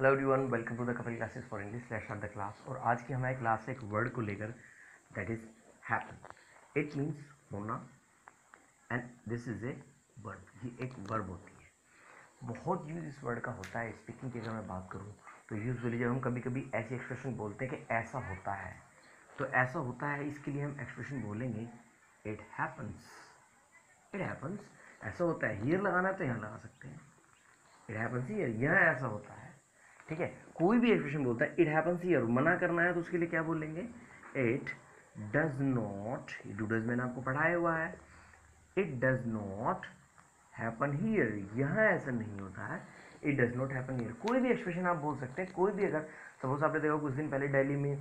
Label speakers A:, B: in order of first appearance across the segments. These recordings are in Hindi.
A: Hello everyone welcome to the Kapil classes for English let's start the class और आज की हमारी क्लास एक वर्ड को लेकर that is happen it means होना and this is a word ये एक वर्ब होती है। बहुत यूज़ इस वर्ड का होता है स्पीकिंग की अगर मैं बात करूँ तो यूजली जब हम कभी कभी ऐसी एक्सप्रेशन बोलते हैं कि ऐसा होता है तो ऐसा होता है, इसके लिए हम एक्सप्रेशन बोलेंगे इट हैपन्स इट हैपन्स ऐसा होता है। हियर लगाना है तो यहाँ लगा सकते हैं। इट हैपन्स हियर यहाँ ऐसा होता है। ठीक है? कोई भी एक्सप्रेशन बोलता है इट हैपन्स हियर मना करना है तो उसके लिए क्या बोलेंगे? It does not do does मैंने आपको पढ़ाया हुआ है it does not happen here यहाँ ऐसा नहीं होता है it does not happen here कोई भी एक्सप्रेशन आप बोल सकते हैं, कोई भी अगर सपोज़ आपने देखा कुछ दिन पहले दिल्ली में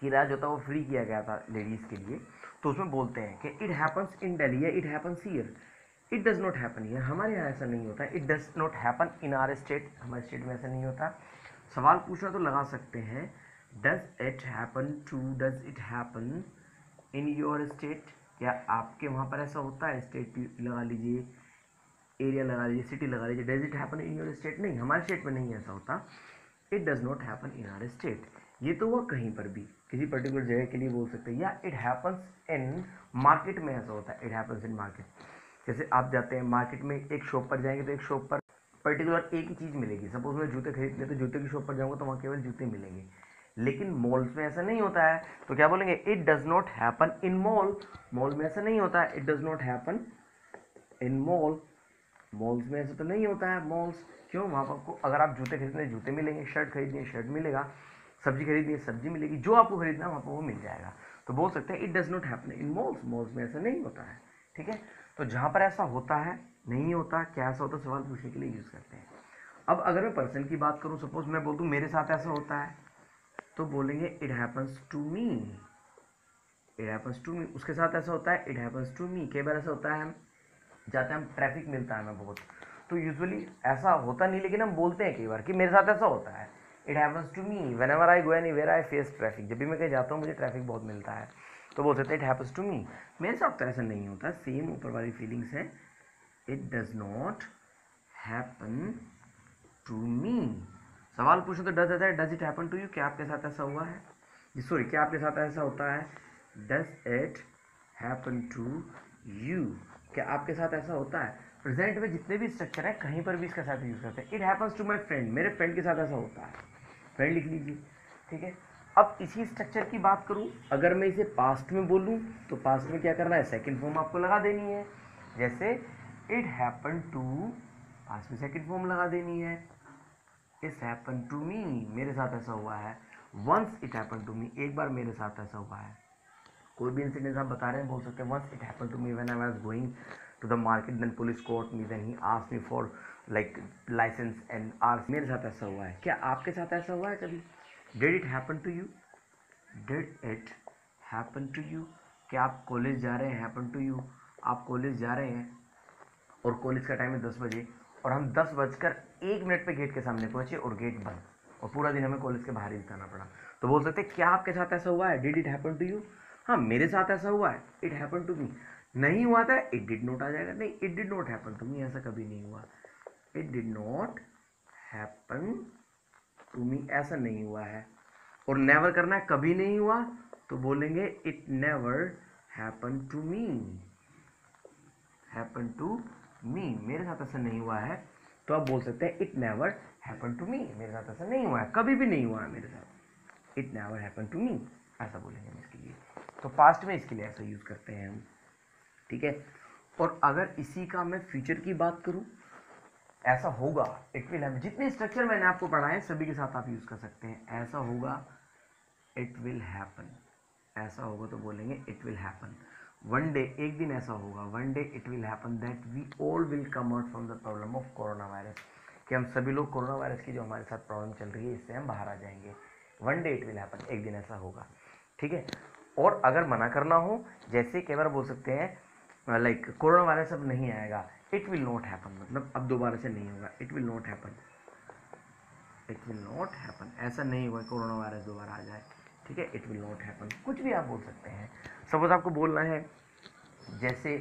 A: किराया जो था वो फ्री किया गया था लेडीज़ के लिए तो उसमें बोलते हैं कि इट हैपन्स इन डेली या it happens here it does not happen here हमारे यहाँ ऐसा नहीं होता. It does not happen in our state हमारे स्टेट में ऐसा नहीं होता. सवाल पूछना तो लगा सकते हैं. Does it happen to does it happen in your state क्या आपके वहाँ पर ऐसा होता है? स्टेट लगा लीजिए. एरिया लगा लीजिए. सिटी लगा लीजिए. Does it happen in your state नहीं, हमारे स्टेट में नहीं ऐसा होता. It does not happen in our state ये तो हुआ कहीं पर भी. किसी पर्टिकुलर जगह के लिए बोल सकते हैं. या इट हैपन्स इन मार्केट में ऐसा होता है. इट हैपन्स इन मार्केट जैसे आप जाते हैं मार्केट में, एक शॉप पर जाएँगे तो एक शॉप पर पर्टिकुलर एक ही चीज़ मिलेगी। सपोज़ मैं जूते खरीद ले तो जूते की शॉप पर जाऊँगा तो वहाँ केवल जूते मिलेंगे। लेकिन मॉल्स में ऐसा नहीं होता है। तो क्या बोलेंगे? It does not happen in mall mall में ऐसा नहीं होता। है it does not happen in mall malls में ऐसा तो नहीं होता है मॉल्स क्यों? वहाँ पर आपको अगर आप जूते खरीदने, जूते मिलेंगे शर्ट खरीदनी शर्ट मिलेगा। सब्ज़ी खरीदनी है, सब्ज़ी मिलेगी। जो आपको खरीदना है, वहाँ पर वो मिल जाएगा। तो बोल सकते हैं it does not happen in malls malls में ऐसा नहीं होता है। ठीक है? तो जहाँ पर ऐसा होता है, नहीं होता, क्या ऐसा होता सवाल पूछने के लिए यूज़ करते हैं। अब अगर मैं पर्सन की बात करूँ सपोज़ मैं बोल दूँ मेरे साथ ऐसा होता है तो बोलेंगे it happens to me it happens to me उसके साथ ऐसा होता है इट हैपन्स टू मी कई बार ऐसा होता है, हम जाते हैं, हम ट्रैफ़िक मिलता है हमें बहुत। तो यूजुअली ऐसा होता नहीं, लेकिन हम बोलते हैं कई बार कि मेरे साथ ऐसा होता है। It happens to me whenever I go anywhere I face traffic जब भी मैं कहीं जाता हूँ, मुझे ट्रैफ़िक बहुत मिलता है। तो बोल सकते इट हैपन्स टू मी मेरे साथ तो ऐसा नहीं होता सेम ऊपर वाली फीलिंग्स है। It does not happen to me सवाल पूछो तो डज है does it happen to you क्या आपके साथ ऐसा हुआ है? सॉरी क्या आपके साथ ऐसा होता है? Does it happen to you क्या आपके साथ ऐसा होता है? प्रेजेंट में जितने भी स्ट्रक्चर है, कहीं पर भी इसका साथ यूज़ करते हैं। It happens to my friend मेरे फ्रेंड के साथ ऐसा होता है। फ्रेंड लिख लीजिए, ठीक है? अब इसी स्ट्रक्चर की बात करूँ, अगर मैं इसे पास्ट में बोलूँ तो पास्ट में क्या करना है? सेकंड फॉर्म आपको लगा देनी है। जैसे इट हैपन टू पास्ट में सेकंड फॉर्म लगा देनी है। इट्स हैपन टू मी मेरे साथ ऐसा हुआ है। Once it happen to me एक बार मेरे साथ ऐसा हुआ है। कोई भी इंसिडेंट आप बता रहे हैं, बोल सकते हैं once it happen to me when I was going to the market then police caught me then he ask me for like licence and are मेरे साथ ऐसा हुआ है। क्या आपके साथ ऐसा हुआ है कभी? Did it happen to you did it happen to you क्या आप कॉलेज जा रहे हैं? हैपन टू यू आप कॉलेज जा रहे हैं? और कॉलेज का टाइम है दस बजे, और हम दस बजकर एक मिनट पे गेट के सामने पहुँचे और गेट बंद। और पूरा दिन हमें कॉलेज के बाहर ही बिताना पड़ा। तो बोल सकते क्या आपके साथ ऐसा हुआ है? Did it happen to you हाँ मेरे साथ ऐसा हुआ है। इट हैपन टू मी नहीं हुआ था इट डिड नॉट आ जाएगा। नहीं it did not happen to me ऐसा कभी नहीं हुआ। It did not happen to me ऐसा नहीं हुआ है। और नेवर करना है, कभी नहीं हुआ तो बोलेंगे it never happen to me happen to me मेरे साथ ऐसा नहीं हुआ है तो आप बोल सकते हैं it never happen to me मेरे साथ ऐसा नहीं हुआ है, कभी भी नहीं हुआ है मेरे साथ। It never happen to me ऐसा बोलेंगे हम इसके लिए। तो पास्ट में इसके लिए ऐसा यूज़ करते हैं हम। ठीक है? और अगर इसी का मैं फ्यूचर की बात करूँ ऐसा होगा। इट विल हैव जितने स्ट्रक्चर मैंने आपको पढ़ाए सभी के साथ आप यूज़ कर सकते हैं। ऐसा होगा इट विल हैपन ऐसा होगा तो बोलेंगे it will happen one day एक दिन ऐसा होगा। One day it will happen that we all will come out from the problem of corona virus कि हम सभी लोग कोरोना वायरस की जो हमारे साथ प्रॉब्लम चल रही है, इससे हम बाहर आ जाएँगे। One day it will happen एक दिन ऐसा होगा। ठीक है? और अगर मना करना हो, जैसे कई बार बोल सकते हैं लाइक कोरोना वायरस अब नहीं आएगा। इट विल नॉट हैपन मतलब अब दोबारा से नहीं होगा. It will not happen it will not happen ऐसा नहीं होगा कोरोना वायरस दोबारा आ जाए. ठीक है? इट विल नॉट हैपन कुछ भी आप बोल सकते हैं. सपोज़ आपको बोलना है, जैसे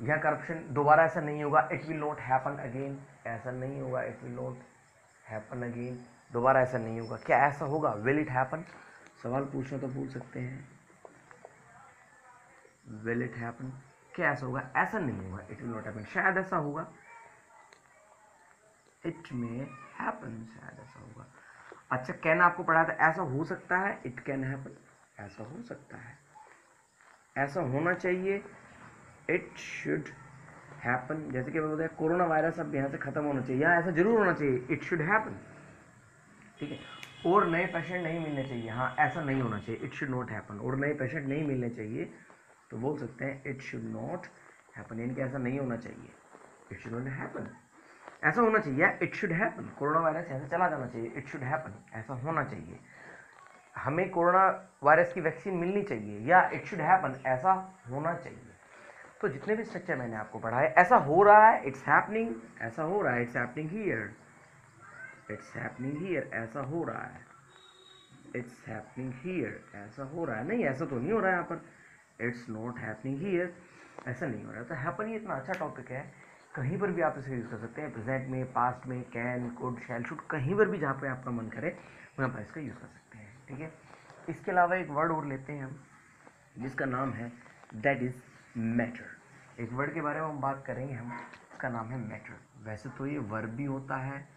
A: यह करप्शन दोबारा ऐसा नहीं होगा. It will not happen again ऐसा नहीं होगा. It will not happen again दोबारा ऐसा नहीं होगा. क्या ऐसा होगा? विल इट हैपन सवाल पूछना तो पूछ सकते हैं. विल इट हैपन ऐसा होगा, ऐसा नहीं होगा, इट विल नॉट हैपन। शायद ऐसा होगा। इट में हैपन, शायद ऐसा होगा। अच्छा कैन आपको पढ़ा था, ऐसा हो सकता है, इट कैन हैपन। ऐसा हो सकता है। ऐसा होना चाहिए, इट शुड हैपन। जैसे कि बोलते हैं, कोरोना वायरस अब यहाँ से ख़त्म होना चाहिए यहाँ ऐसा ज़रूर होना चाहिए, इट शुड हैपन। ठीक है? और नए पेशेंट नहीं मिलने चाहिए। हाँ ऐसा नहीं होना चाहिए, इट शुड नॉट हैपन। और नए पेशेंट नहीं मिलने चाहिए तो बोल सकते हैं इट शुड नॉट हैपन यानी कि ऐसा नहीं होना चाहिए। इट शुड नॉट हैपन ऐसा होना चाहिए it should happen corona virus यहाँ से चला जाना चाहिए इट शुड हैपन ऐसा होना चाहिए। हमें कोरोना वायरस की वैक्सीन मिलनी चाहिए या इट शुड हैपन ऐसा होना चाहिए। तो जितने भी स्ट्रक्चर मैंने आपको पढ़ाए, ऐसा हो रहा है इट्स हैपनिंग ऐसा हो रहा है it's happening here it's happening here ऐसा हो रहा है इट्स हैपनिंग हियर ऐसा हो रहा है। नहीं, ऐसा तो नहीं हो रहा है यहाँ पर। It's not happening here. ऐसा नहीं हो रहा। है तो हैपन ही इतना अच्छा टॉपिक है। कहीं पर भी आप इसे यूज़ कर सकते हैं। प्रेजेंट में पास्ट में कैन कुड शैल शुड कहीं पर भी जहाँ पे आपका मन करे, वहाँ पर इसका यूज़ कर सकते हैं। ठीक है? इसके अलावा एक वर्ड और लेते हैं हम, जिसका नाम है दैट इज़ मैटर एक वर्ड के बारे में हम बात करेंगे हम इसका नाम है मैटर वैसे तो ये वर्ब भी होता है,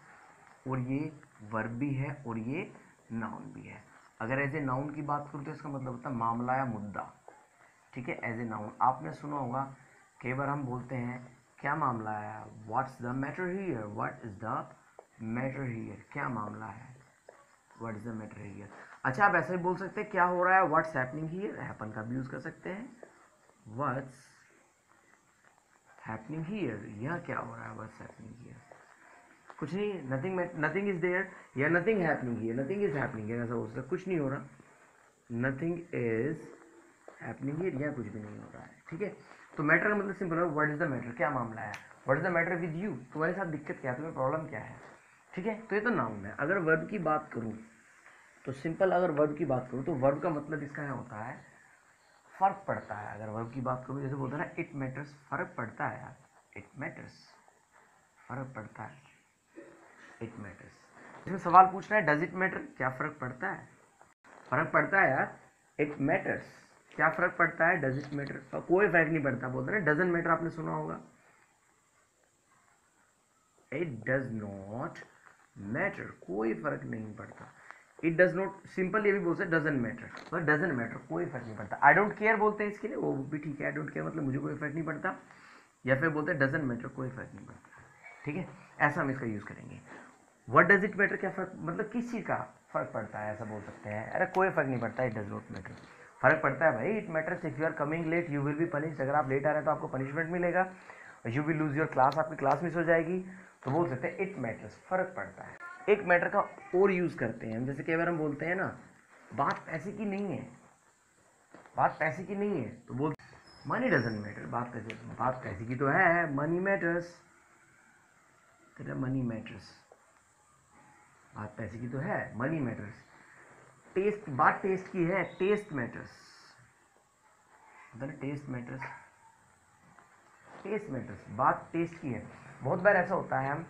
A: और ये वर्ब भी है, और ये नाउन भी है। अगर ए नाउन की बात करूँ तो इसका मतलब होता है मामला या मुद्दा। ठीक है एज ए नाउन आपने सुना होगा, कई बार हम बोलते हैं, क्या मामला है? What's the matter here what is the matter here क्या मामला है? What is the matter here अच्छा आप ऐसे ही बोल सकते हैं, क्या हो रहा है? व्हाट्स हैपनिंग हियर हैपन का भी यूज़ कर सकते हैं। व्हाट्स हैपनिंग हियर यह क्या हो रहा है? व्हाट्स हैपनिंग हियर कुछ नहीं नथिंग नथिंग इज़ देयर या nothing happening here nothing is happening ऐसा हो सकता कुछ नहीं हो रहा। नथिंग इज़ हैपनिंग हियर या कुछ भी नहीं हो रहा है, ठीक है? तो मैटर का मतलब सिंपल है व्हाट इज़ द मैटर क्या मामला है? What is the matter with you तुम्हारे साथ दिक्कत क्या है? तुम्हें प्रॉब्लम क्या है? ठीक है? तो ये तो नाउन है। अगर वर्ब की बात करूँ तो सिंपल अगर वर्ब की बात करूँ तो वर्ब का मतलब इसका क्या होता है? फ़र्क पड़ता है। अगर वर्ब की बात करूँ, जैसे बोलते हैं ना इट मैटर्स फ़र्क पड़ता है इट मैटर्स फ़र्क पड़ता है। इट मैटर्स इसमें सवाल पूछ रहा है डज इट मैटर क्या फ़र्क पड़ता है? फ़र्क पड़ता है यार। इट मैटर्स क्या फ़र्क पड़ता है? डज इट मैटर कोई फ़र्क नहीं पड़ता, बोलते ना डजन मैटर आपने सुना होगा। इट डज नॉट मैटर कोई फ़र्क नहीं पड़ता। इट डज नॉट सिंपल ये भी बोल सकते डजन मैटर पर डजन मैटर कोई फ़र्क नहीं पड़ता। आई डोंट केयर बोलते हैं इसके लिए, वो भी ठीक है। आई डोंट केयर मतलब मुझे कोई फ़र्क नहीं पड़ता। या फिर बोलते हैं डजन मैटर कोई फ़र्क नहीं पड़ता। ठीक है? ऐसा हम इसका यूज़ करेंगे। वट डज इट मैटर क्या फ़र्क मतलब किस चीज़ का फ़र्क पड़ता है? ऐसा बोल सकते हैं। अरे कोई फ़र्क नहीं पड़ता इट डज नॉट मैटर फ़र्क पड़ता है भाई it matters if you are coming late you will be punish अगर आप लेट आ रहे हैं तो आपको पनिशमेंट मिलेगा। You will lose your class आपकी क्लास मिस हो जाएगी। तो बोल सकते हैं इट मैटर्स फ़र्क पड़ता है। एक मैटर का और यूज़ करते हैं जैसे कई बार हम बोलते हैं ना, बात पैसे की नहीं है। बात पैसे की नहीं है। तो बोल मनी डजेंट मैटर बात पैसे बात पैसे की तो है। मनी मैटर्स तेरा मनी मैटर्स बात पैसे की तो है। मनी मैटर्स टेस्ट बात टेस्ट की है taste matters taste matters taste matters बात टेस्ट की है बहुत बार ऐसा होता है, हम,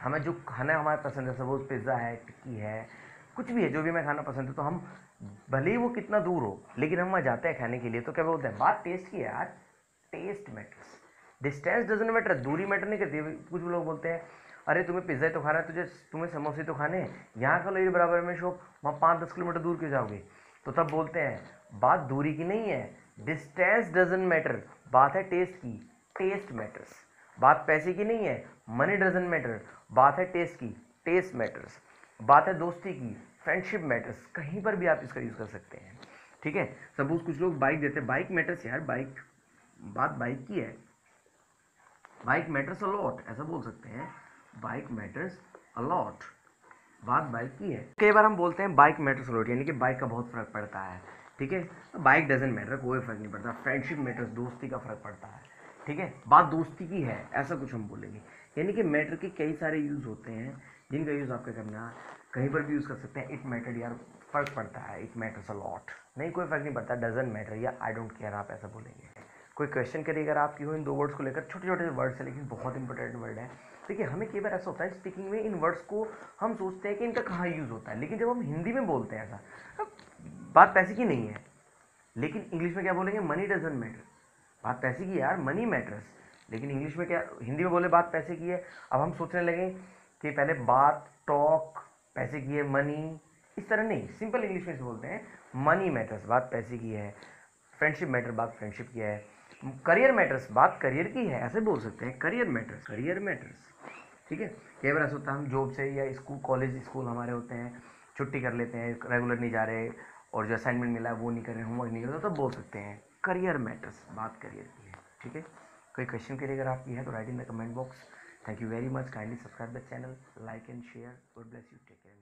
A: हमें जो खाना हमारे पसंद है सपोज़ पिज़्ज़ा है, टिक्की है, कुछ भी है, जो भी मैं खाना पसंद है तो हम, भले ही वो कितना दूर हो, लेकिन हम वहाँ जाते हैं खाने के लिए तो क्या बोलते हैं, बात टेस्ट की है यार. Taste matters distance doesn't matter दूरी मैटर नहीं करती. कुछ लोग बोलते हैं अरे तुम्हें पिज़्ज़ा तो खाना है, तुझे तुम्हें समोसे तो खाने हैं। यहाँ का लो बराबर में शॉप वहाँ पाँच दस किलोमीटर दूर क्यों जाओगे? तो तब बोलते हैं, बात दूरी की नहीं है डिस्टेंस डजेंट मैटर बात है टेस्ट की टेस्ट मैटर्स बात पैसे की नहीं है मनी डजेंट मैटर बात है टेस्ट की टेस्ट मैटर्स बात है दोस्ती की फ्रेंडशिप मैटर्स कहीं पर भी आप इसका यूज़ कर सकते हैं। ठीक है? सपोज़ कुछ लोग बाइक देते हैं। बाइक मैटर्स यार बाइक बात बाइक की है। बाइक मैटर्स अलॉट ऐसा बोल सकते हैं। बाइक मैटर्स अलॉट बात बाइक की है। कई बार हम बोलते हैं बाइक मैटर्स अलॉट यानी कि बाइक का बहुत फ़र्क पड़ता है, ठीक है? बाइक डजेंट मैटर कोई फ़र्क नहीं पड़ता। फ्रेंडशिप मैटर्स दोस्ती का फ़र्क पड़ता है, ठीक है? बात दोस्ती की है, ऐसा कुछ हम बोलेंगे। यानी कि मैटर के कई सारे यूज़ होते हैं, जिनका यूज़ आपका करना, कहीं पर भी यूज़ कर सकते हैं। इट मैटर यार, फ़र्क पड़ता है इट मैटर्स अ लॉट नहीं, कोई फ़र्क नहीं पड़ता डजन मैटर या आई डोंट केयर आप ऐसा बोलेंगे। कोई क्वेश्चन करिए, अगर आपकी हो इन दो वर्ड्स को लेकर छोटे छोटे वर्ड्स है लेकिन बहुत इंपॉर्टेंट वर्ड है। देखिए, हमें कई बार ऐसा होता है स्पीकिंग में इन वर्ड्स को हम सोचते हैं कि इनका कहाँ यूज़ होता है, लेकिन जब हम हिंदी में बोलते हैं ऐसा बात पैसे की नहीं है, लेकिन इंग्लिश में क्या बोलेंगे? मनी डजेंट मैटर बात पैसे की यार मनी मैटर्स लेकिन इंग्लिश में क्या, हिंदी में बोले, बात पैसे की है। अब हम सोचने लगे कि पहले बात टॉक पैसे की है मनी इस तरह नहीं सिंपल इंग्लिश में से बोलते हैं मनी मैटर्स बात पैसे की है फ्रेंडशिप मैटर बात फ्रेंडशिप की है। करियर मैटर्स, बात करियर की है, ऐसे बोल सकते हैं, करियर मैटर्स करियर मैटर्स। ठीक है? कई बार ऐसा होता है, हम जॉब से या स्कूल कॉलेज स्कूल हमारे होते हैं, छुट्टी कर लेते हैं रेगुलर नहीं जा रहे, और जो असाइनमेंट मिला है वो नहीं कर रहे होमवर्क नहीं कर रहे तो बोल सकते हैं, करियर मैटर्स, बात करियर की है। ठीक है? कोई क्वेश्चन के लिए अगर आपकी है तो write in the comment box thank you very much kindly subscribe the channel like and share good bless you take care